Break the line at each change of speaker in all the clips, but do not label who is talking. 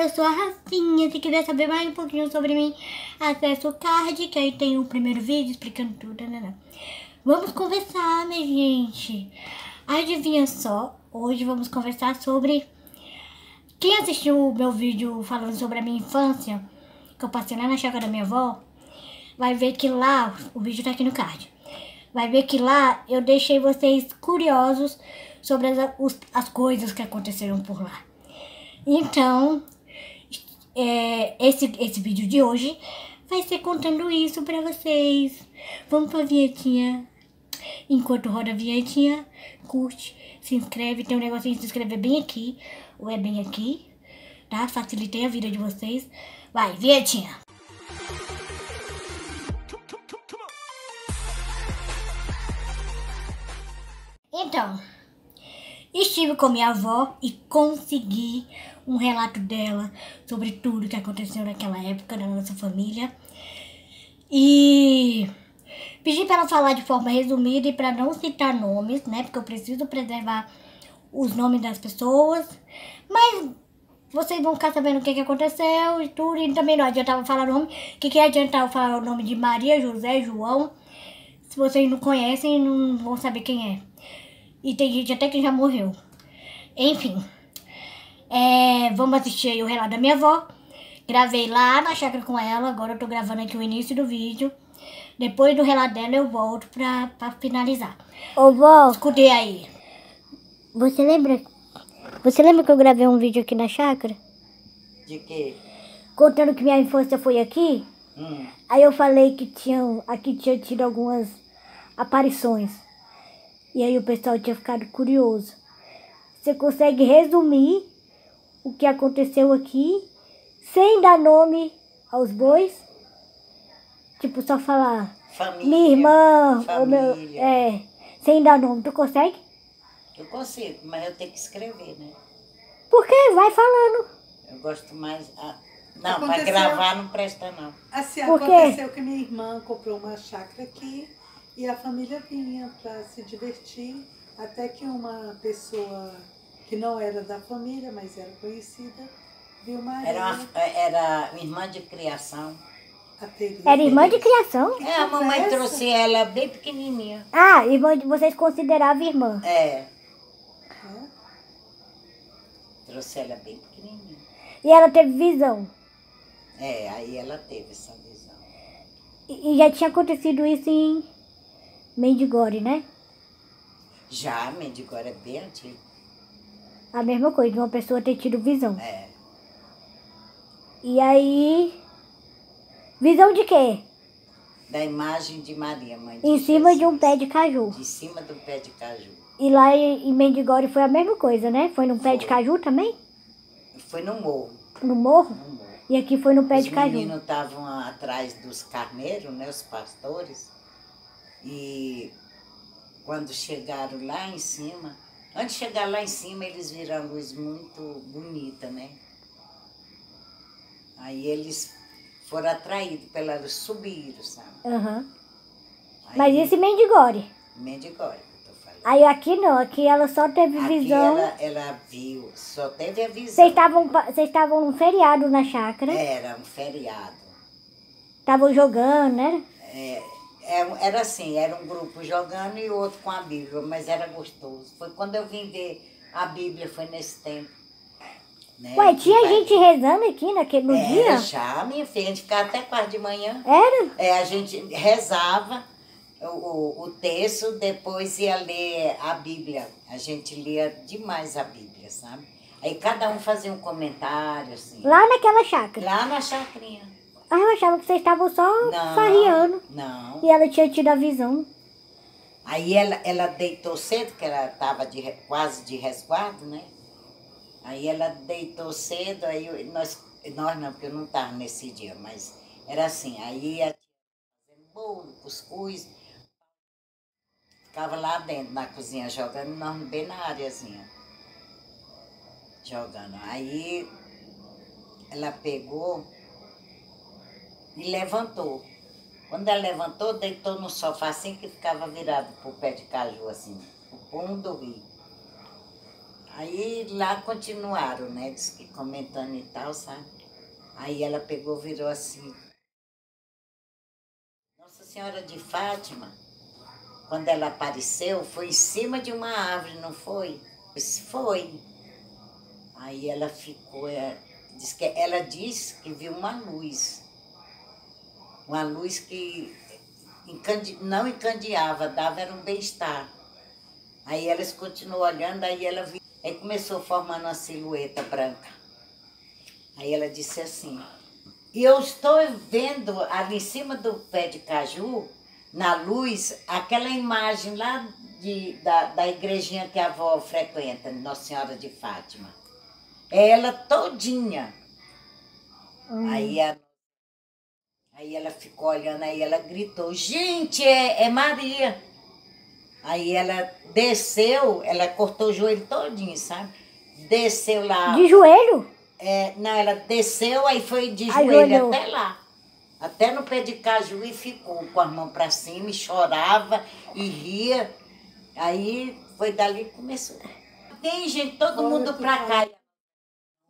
eu sou a Rafinha. Se quiser saber mais um pouquinho sobre mim, acesse o card, que aí tem o primeiro vídeo explicando tudo, né? né. Vamos conversar, minha gente. Adivinha só, hoje vamos conversar sobre... Quem assistiu o meu vídeo falando sobre a minha infância, que eu passei lá na chácara da minha avó, vai ver que lá, o vídeo tá aqui no card, vai ver que lá eu deixei vocês curiosos sobre as, as coisas que aconteceram por lá. Então, é, esse, esse vídeo de hoje vai ser contando isso pra vocês. Vamos pra vinhetinha. Enquanto roda a vinhetinha, curte, se inscreve. Tem um negocinho de se inscrever bem aqui, ou é bem aqui, tá? Facilitei a vida de vocês. Vai, vinhetinha. Então, estive com minha avó e consegui um relato dela sobre tudo que aconteceu naquela época na nossa família. E pedi para ela falar de forma resumida e para não citar nomes, né? Porque eu preciso preservar os nomes das pessoas. Mas vocês vão ficar sabendo o que, que aconteceu e tudo. E também não adiantava falar nome. O que, que adiantava falar o nome de Maria, José, João? Se vocês não conhecem, não vão saber quem é. E tem gente até que já morreu. Enfim. É, vamos assistir aí o relato da minha avó. Gravei lá na chácara com ela. Agora eu tô gravando aqui o início do vídeo. Depois do relato dela eu volto pra, pra finalizar.
Ô, vó,
Escutei aí.
você lembra? Você lembra que eu gravei um vídeo aqui na chácara?
De quê?
Contando que minha infância foi aqui?
Hum.
Aí eu falei que tinham, aqui tinha tido algumas aparições. E aí o pessoal tinha ficado curioso. Você consegue resumir o que aconteceu aqui sem dar nome aos bois? Tipo, só falar
Família.
minha irmã, ou meu.
família.
É, sem dar nome. Tu consegue?
Eu consigo, mas eu tenho que escrever, né?
Por quê? Vai falando.
Eu gosto mais. ah, não, para gravar não presta, não.
Assim,
Por quê?
aconteceu que minha irmã comprou uma chácara aqui e a família vinha para se divertir, até que uma pessoa que não era da família, mas era conhecida, viu Maria,
Era, uma, era irmã de criação.
Era irmã de criação?
É, a mamãe
conversa.
trouxe ela bem pequenininha.
Ah, irmã de vocês consideravam irmã.
É, trouxe ela bem pequenininha.
E ela teve visão.
É, aí ela teve essa visão.
E, e já tinha acontecido isso em Mendigore, né?
Já, Mendigora é bem antigo.
A mesma coisa, de uma pessoa ter tido visão.
É.
E aí. Visão de quê?
Da imagem de Maria, mãe de
Em cima de um pé de caju.
De cima do pé de caju.
E lá em Mendigore foi a mesma coisa, né? Foi num pé de
Foi.
caju também?
Foi no morro.
No morro?
No morro.
E aqui foi no pé
Os
de caju.
meninos estavam atrás dos carneiros, né, os pastores. E quando chegaram lá em cima, antes de chegar lá em cima, eles viram a luz muito bonita, né? Aí eles foram atraídos pela luz, subiram, sabe?
Aham.
Aí,
Mas isso em Mendigore.
Mendigore, que eu tô falando.
Aí aqui não, aqui ela só teve
Aqui
visão.
ela, ela viu, só teve a visão.
Vocês estavam num feriado na chácara.
Era um feriado.
Estavam jogando, né?
É- era assim, era um grupo jogando e outro com a Bíblia, mas era gostoso. Foi quando eu vim ver a Bíblia, foi nesse tempo. Né?
Ué, tinha
Vai-
gente rezando aqui naquele, no dia?
já, minha filha, a gente ficava até quase de manhã.
Era?
É, a gente rezava o, o, o texto, depois ia ler a Bíblia. A gente lia demais a Bíblia, sabe? Aí cada um fazia um comentário, assim.
Lá naquela chácara.
Lá na chacrinha.
Ah, eu achava que vocês estavam só
Não,
farriando.
não.
E ela tinha tido a visão.
Aí ela, ela deitou cedo, que ela estava de, quase de resguardo, né? Aí ela deitou cedo, aí nós, nós não, porque eu não estava nesse dia, mas era assim, aí a fazendo bolo, cuscuz, ficava lá dentro na cozinha jogando, nós bem na areazinha. Jogando. Aí ela pegou e levantou. Quando ela levantou, deitou no sofá assim que ficava virado pro pé de caju, assim, o fundo do rio. Aí lá continuaram, né? Diz que comentando e tal, sabe? Aí ela pegou, virou assim. Nossa Senhora de Fátima, quando ela apareceu, foi em cima de uma árvore, não foi? Disse, foi. Aí ela ficou, é, diz que, ela disse que viu uma luz. Uma luz que não encandeava, dava era um bem-estar. Aí elas continuou olhando, aí ela viu, aí começou formando uma silhueta branca. Aí ela disse assim, e eu estou vendo ali em cima do pé de caju, na luz, aquela imagem lá de, da, da igrejinha que a avó frequenta, Nossa Senhora de Fátima. É ela todinha. Aí, a, aí ela ficou olhando, aí ela gritou, gente, é, é Maria. Aí ela desceu, ela cortou o joelho todinho, sabe? Desceu lá.
De joelho?
É, não, ela desceu, aí foi de
Aí
joelho
olhou.
até lá. Até no pé de caju e ficou com as mãos para cima e chorava e ria. Aí foi dali que começou. Tem gente, todo
Olha
mundo
que
pra cá.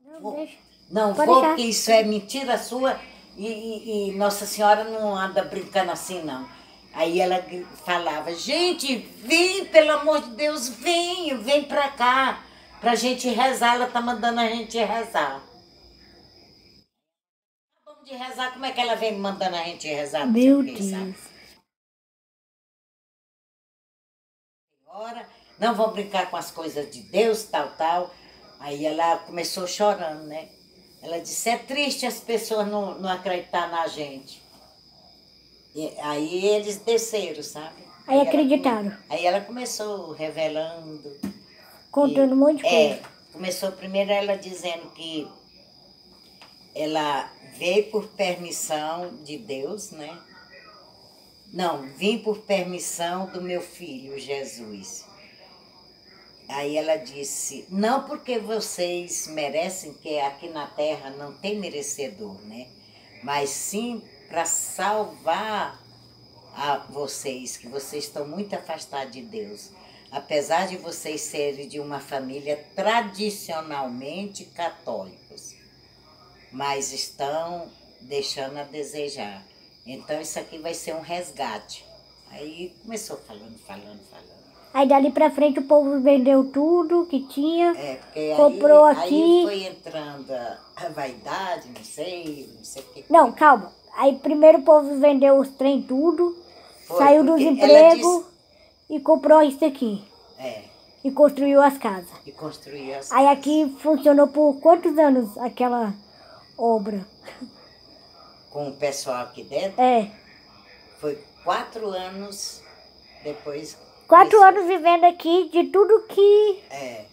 Não,
Vou.
deixa.
Não
Pode
vou,
deixar.
porque isso é mentira sua e, e- e Nossa Senhora não anda brincando assim, não. Aí ela falava, gente, vem, pelo amor de Deus, vem, vem pra cá, pra gente rezar. Ela tá mandando a gente rezar. Vamos de rezar, como é que ela vem mandando a gente rezar?
Meu
sabe?
Deus.
Senhora, não vão brincar com as coisas de Deus, tal, tal. Aí ela começou chorando, né? Ela disse, é triste as pessoas não, não acreditar na gente. E aí eles desceram, sabe?
Aí
ela
acreditaram.
come- aí ela começou revelando.
Contando um monte de
É,
coisa.
começou primeiro ela dizendo que ela veio por permissão de Deus, né? Não, vim por permissão do meu filho Jesus. Aí ela disse, não porque vocês merecem, que aqui na terra não tem merecedor, né? Mas sim para salvar a vocês, que vocês estão muito afastados de Deus. Apesar de vocês serem de uma família tradicionalmente católicos, mas estão deixando a desejar. Então isso aqui vai ser um resgate. Aí começou falando, falando, falando.
Aí dali pra frente o povo vendeu tudo que tinha.
É, porque
Comprou
aí,
aqui.
aí foi entrando a, vaidade, não sei, não sei o que.
Não, calma. Aí primeiro o povo vendeu os trem tudo,
Foi,
saiu dos empregos e comprou isso aqui.
disse- É,
E construiu as casas.
e construiu as
Aí aqui funcionou por quantos anos aquela obra?
com o pessoal aqui dentro.
É.
Foi quatro anos depois.
Quatro anos vivendo aqui de tudo que,
É,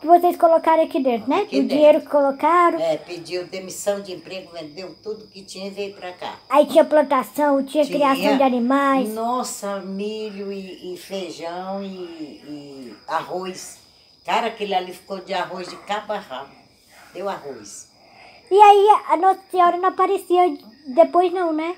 que vocês colocaram aqui dentro, né?
Aqui
o
dentro.
dinheiro que colocaram.
é, pediu demissão de emprego, vendeu tudo que tinha e veio pra cá.
Aí tinha plantação, tinha,
Tinha.
criação de animais.
Nossa, milho e, e feijão e, e arroz. Cara, aquele ali ficou de arroz de cabo a rabo. Deu arroz.
E aí a Nossa Senhora não aparecia depois não, né?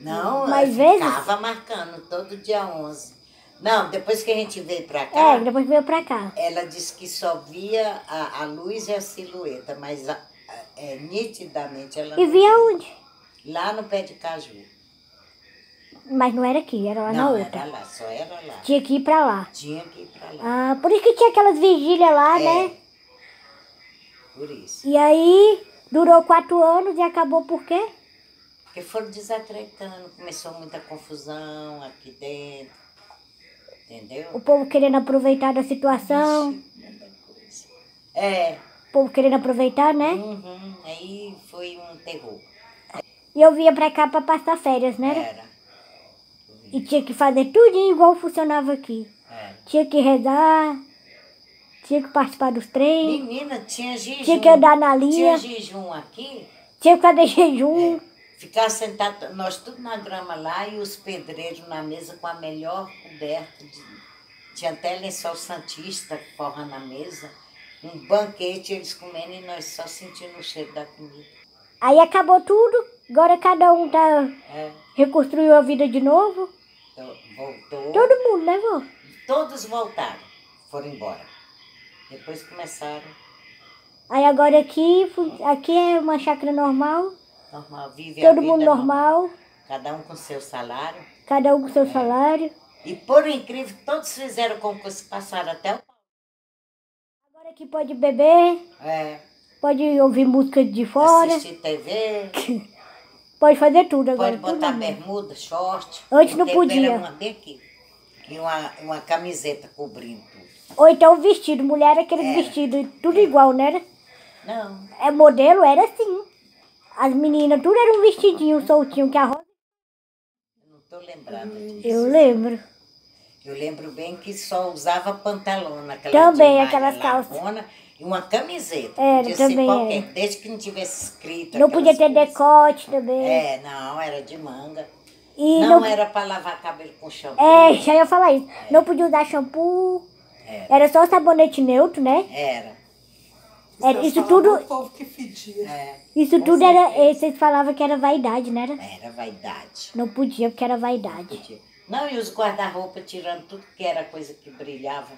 Não,
Mais
ficava marcando todo dia 11. Não, depois que a gente veio pra cá,
É, depois veio pra cá.
ela disse que só via a, a luz e a silhueta, mas a- a- é, nitidamente ela
E via onde?
Lá no pé de caju.
Mas não era aqui, era lá na
não,
outra.
era lá, só era lá.
Tinha que ir pra lá.
Tinha que ir pra lá.
Ah, por isso que tinha aquelas vigílias lá,
É.
né?
Por isso.
E aí durou quatro anos e acabou por quê?
Porque foram desacreditando, começou muita confusão aqui dentro. Entendeu?
O povo querendo aproveitar da situação.
É,
o povo querendo aproveitar, né?
uhum, aí foi um terror.
E eu vinha pra cá pra passar férias, né?
Era.
E tinha que fazer tudinho igual funcionava aqui.
Era.
Tinha que rezar, tinha que participar dos trem,
Menina, tinha jejum.
tinha que andar na linha,
Tinha jejum aqui,
tinha que fazer jejum.
Ficar sentado, nós tudo na grama lá e os pedreiros na mesa com a melhor coberta. De, tinha até lençol santista, forra na mesa. Um banquete, eles comendo e nós só sentindo o cheiro da comida.
Aí acabou tudo, agora cada um tá
É,
reconstruiu a vida de novo.
então, voltou.
Todo mundo levou.
Todos voltaram, foram embora. Depois começaram,
Aí agora aqui, aqui é uma chácara normal,
normal, vive
todo mundo normal,
Cada um com seu salário.
cada um com seu salário.
E por incrível, todos fizeram concurso, passaram até o...
Agora aqui pode beber,
É,
pode ouvir música de fora,
assistir TV,
pode fazer tudo agora.
pode
tudo
botar
normal.
bermuda, short.
Antes não podia.
Uma bem aqui. E uma, uma camiseta cobrindo tudo.
Ou então o vestido, mulher aquele
Era.
vestido, tudo igual, né? Era?
Não,
É, modelo era assim. As meninas, tudo era um vestidinho soltinho, que a rosa.
eu não estou lembrada disso.
Eu lembro.
Eu lembro bem que só usava pantalão naquela
Também, aquelas calças.
E uma camiseta.
Era,
podia
também
qualquer,
era.
desde que não tivesse escrito.
Não podia ter
coisas.
decote também.
É, não, era de manga.
E
não,
não,
era para lavar cabelo com shampoo.
É, já ia falar isso. Não podia usar shampoo.
Era.
Era só sabonete neutro, né?
Era.
É,
Vocês
isso tudo-
O povo que fedia.
É,
Isso tudo era.
certeza.
eh, Vocês falavam que era vaidade, né? Era?
era vaidade.
Não podia, porque era vaidade.
Podia. Não, e os guarda-roupa tirando tudo que era coisa que brilhava,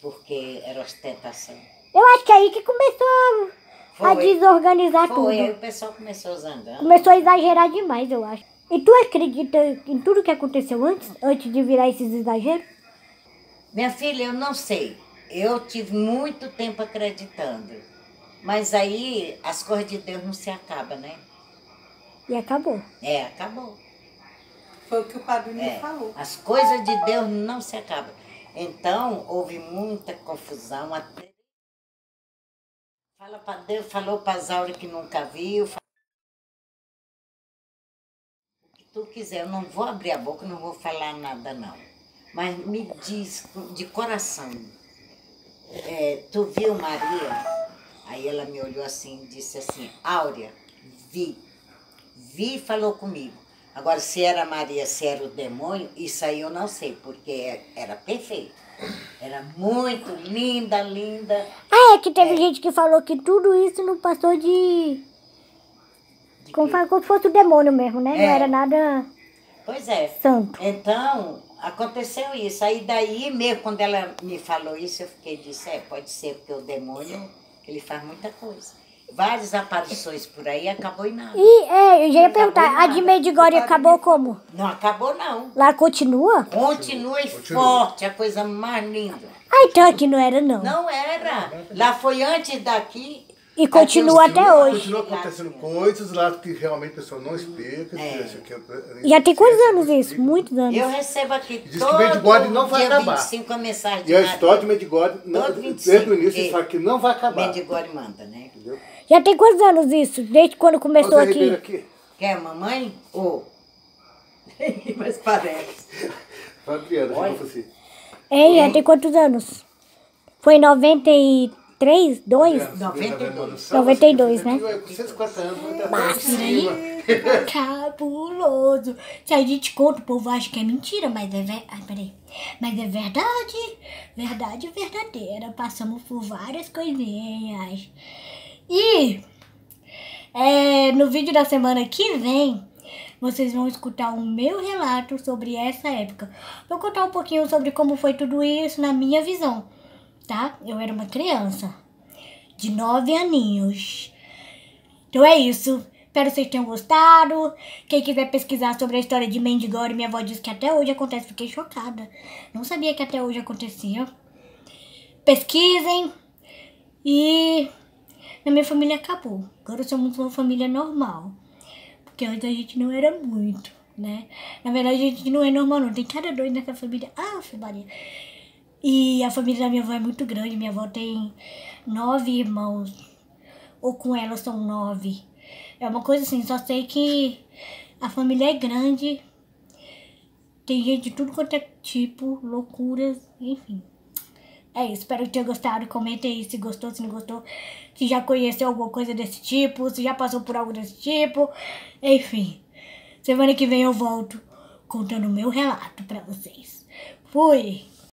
porque era ostentação.
Eu acho que é aí que começou a, a
Foi.
desorganizar
Foi, aí
tudo.
o pessoal começou zangando.
Começou a exagerar demais, eu acho. E tu acredita em tudo que aconteceu antes? Antes de virar esses exageros?
Minha filha, eu não sei. Eu tive muito tempo acreditando. Mas aí as coisas de Deus não se acabam, né?
E acabou.
É, acabou.
Foi o que o padre me
É,
falou.
as coisas de Deus não se acabam. Então, houve muita confusão. Até... Fala para Deus, falou para Zaura que nunca viu. O que tu quiser, eu não vou abrir a boca, não vou falar nada, não. Mas me diz de coração. É, tu viu Maria? Aí ela me olhou assim e disse assim, Áurea, vi. Vi e falou comigo. Agora, se era Maria, se era o demônio, isso aí eu não sei, porque era perfeito. Era muito linda, linda.
Ah, é que teve gente que falou que tudo isso não passou de.
De
Como, como se fosse o demônio mesmo, né? Não
É.
era nada
Pois é.
santo.
Então, aconteceu isso. Aí daí mesmo, quando ela me falou isso, eu fiquei disse, é, pode ser, porque o demônio, ele faz muita coisa. Várias aparições por aí, acabou em nada.
E é, eu já ia
Não
perguntar, a de
nada.
Medjugorje acabou como?
Não acabou, não.
Lá continua?
Continua e
Continua.
forte, a coisa mais linda.
Ah, então aqui não era não.
Não era. Lá foi antes daqui.
E continua até hoje.
Continua acontecendo coisas lá que realmente a pessoa não explica.
É.
assim, que-
Já tem quantos anos isso? Muitos anos.
Eu recebo aqui
Diz que
todo
Medjugorje não vai
dia
acabar.
25 a mensagem de
E a história de não-
25,
desde o início, ele fala que não vai acabar.
Medjugorje manda, né?
Entendeu?
Já tem quantos anos isso? Desde quando começou aqui?
aqui.
Quer mamãe? Ô. Mas parece.
Fabiana, tipo assim.
Hein, já tem quantos anos? Foi em 93? 2?
92.
92, né?
Com 150 anos,
Mas. Cabuloso. Se a gente conta, o povo acha que é mentira, mas é, ver... Ai, peraí. mas é verdade. Verdade verdadeira. Passamos por várias coisinhas. E é, no vídeo da semana que vem, vocês vão escutar o meu relato sobre essa época. Vou contar um pouquinho sobre como foi tudo isso na minha visão, tá? Eu era uma criança de nove aninhos. Então é isso. Espero que vocês tenham gostado. Quem quiser pesquisar sobre a história de Mendigore, minha avó disse que até hoje acontece. Fiquei chocada. Não sabia que até hoje acontecia. Pesquisem. E na minha família acabou. Agora somos uma família normal. Porque antes a gente não era muito, né? Na verdade, a gente não é normal, não. Tem cada dois nessa família. Ah, Maria. E a família da minha avó é muito grande. Minha avó tem nove irmãos. Ou com ela são nove. É uma coisa assim, só sei que a família é grande. Tem gente de tudo quanto é tipo, loucuras, enfim. É isso, espero que tenha gostado. Comenta aí se gostou, se não gostou. Se já conheceu alguma coisa desse tipo, se já passou por algo desse tipo. Enfim, semana que vem eu volto contando o meu relato pra vocês. Fui!